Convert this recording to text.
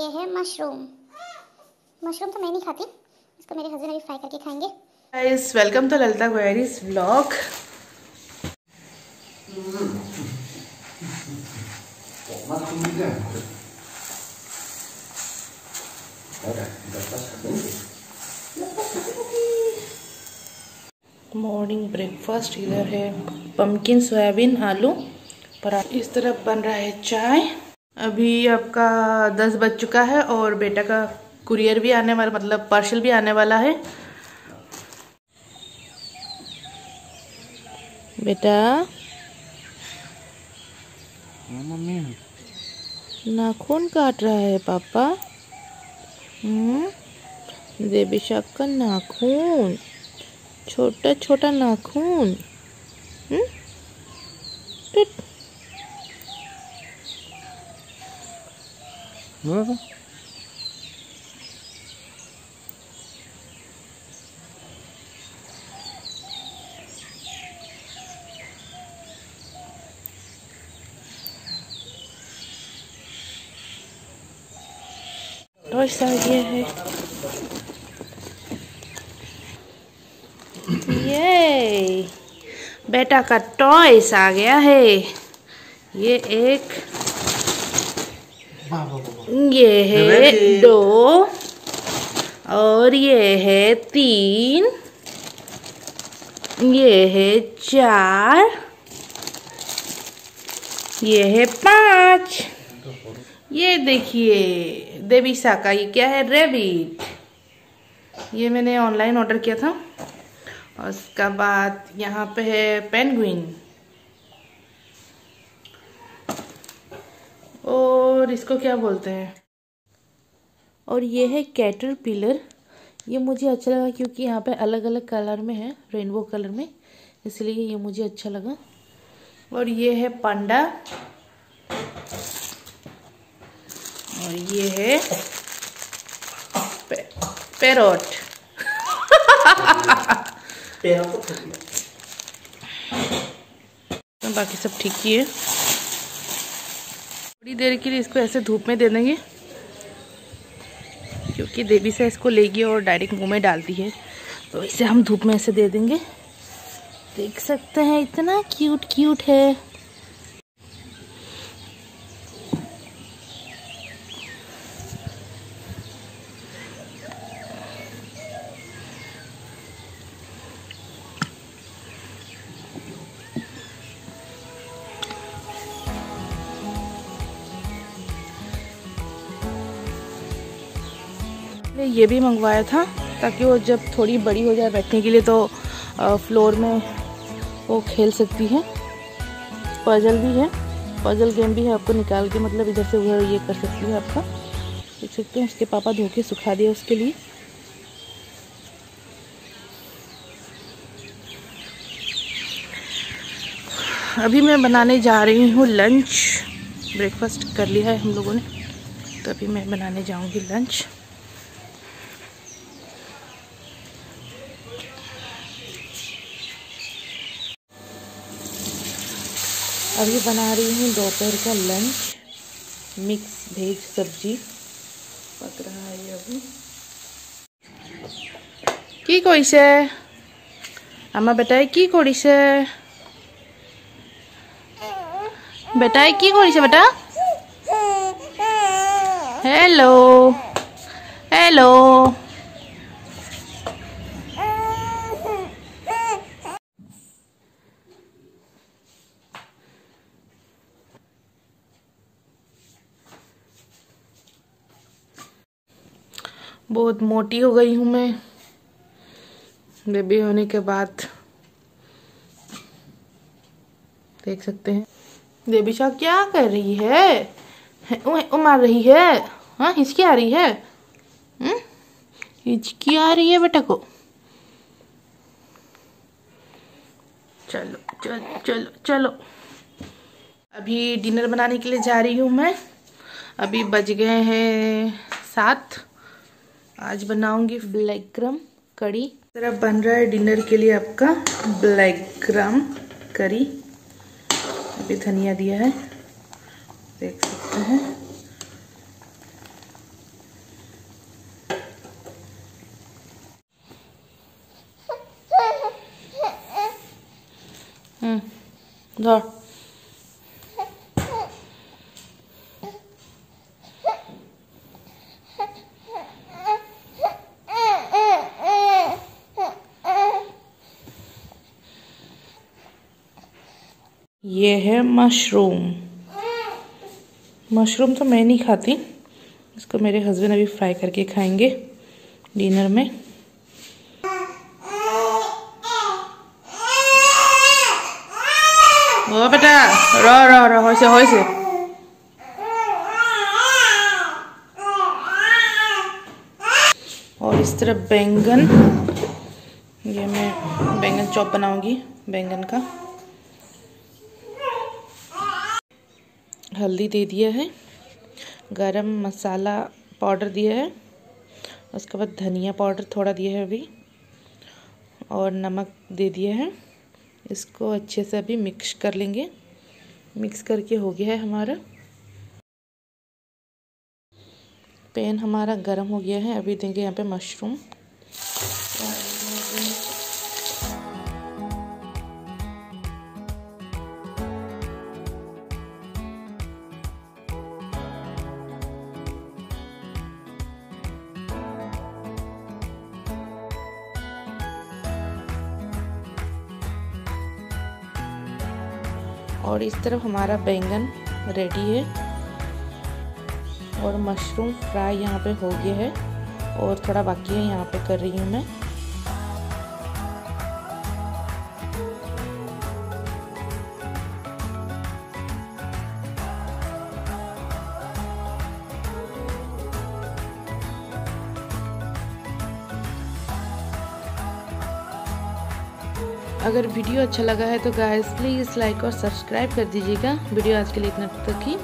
ये है mushroom. Mushroom तो मैं नहीं खाती इसको मेरे हस्बैंड अभी फ्राई करके खाएँगे। Guys welcome to Lalita Goyari's vlog morning breakfast इधर है पम्पकिन सोयाबीन आलू पराठा। इस तरफ़ बन रहा है चाय। अभी आपका दस बज चुका है और बेटा का कुरियर भी आने वाला मतलब पार्सल भी आने वाला है। बेटा? नाखून काट रहा है पापा। हम्म देविशा का नाखून छोटा छोटा नाखून हम्म आ गया है। ये बेटा का टॉयस आ गया है। ये एक ये है दो और ये है तीन ये है चार ये है पाँच। ये देखिए देवीसा का ये क्या है? रेबिट ये मैंने ऑनलाइन ऑर्डर किया था। और उसका बाद यहाँ पे है पेनग्विन और इसको क्या बोलते हैं? और ये है कैटर पिलर ये मुझे अच्छा लगा क्योंकि यहाँ पे अलग अलग कलर में है रेनबो कलर में। इसलिए ये मुझे अच्छा लगा। और ये है पांडा और ये है पे, पेरोट बाकी सब ठीक ही है। थोड़ी देर के लिए इसको ऐसे धूप में दे देंगे, क्योंकि देवी से इसको लेगी और डायरेक्ट मुँह में डालती है। तो इसे हम धूप में ऐसे दे देंगे। देख सकते हैं, इतना क्यूट क्यूट है। ये भी मंगवाया था ताकि वो जब थोड़ी बड़ी हो जाए बैठने के लिए तो फ्लोर में वो खेल सकती है। पजल भी है। पजल गेम भी है आपको निकाल के मतलब इधर से उधर ये कर सकती है आपका। देख सकते हैं, उसके पापा धो के सुखा दिया उसके लिए। अभी मैं बनाने जा रही हूँ लंच ब्रेकफास्ट कर लिया है हम लोगों ने। तो अभी मैं बनाने जाऊँगी लंच अभी बना रही हूँ दोपहर का लंच मिक्स भेज सब्जी पक रहा है अभी কি কৰিছে আমাৰ বেটাই কি কৰিছে বেটাই কি কৰিছে বেটা হেল্ল' হেল্ল' बहुत मोटी हो गई हूँ मैं। बेबी होने के बाद देख सकते हैं। बेबी शाह क्या कर रही है? उमार रही है? हाँ हिचकी आ रही है? हम्म? हिचकी आ रही है बेटा को। चलो चलो चलो चलो। अभी डिनर बनाने के लिए जा रही हूँ मैं। अभी बज गए हैं सात। आज बनाऊँगी ब्लैक ग्रम करी। तरफ़ बन रहा है डिनर के लिए आपका ब्लैक ग्राम करी। अभी धनिया दिया है देख सकते हैं। हम्म ये है मशरूम। मशरूम तो मैं नहीं खाती। इसको मेरे हस्बैंड अभी फ्राई करके खाएँगे डिनर में। ओ बेटा रो रो रो होइसे होइसे। और इस तरफ़ बैंगन। ये मैं बैंगन चॉप बनाऊँगी बैंगन का। हल्दी दे दिया है, गरम मसाला पाउडर दिया है, उसके बाद धनिया पाउडर थोड़ा दिया है अभी, और नमक दे दिया है, इसको अच्छे से अभी मिक्स कर लेंगे, मिक्स करके हो गया है हमारा। पैन हमारा गरम हो गया है, अभी देंगे यहाँ पे मशरूम। और इस तरफ़ हमारा बैंगन रेडी है। और मशरूम फ्राई यहाँ पे हो गया है और थोड़ा बाकी है यहाँ पे कर रही हूँ मैं। अगर वीडियो अच्छा लगा है तो गाइस प्लीज़ लाइक और सब्सक्राइब कर दीजिएगा। वीडियो आज के लिए इतना तक ही।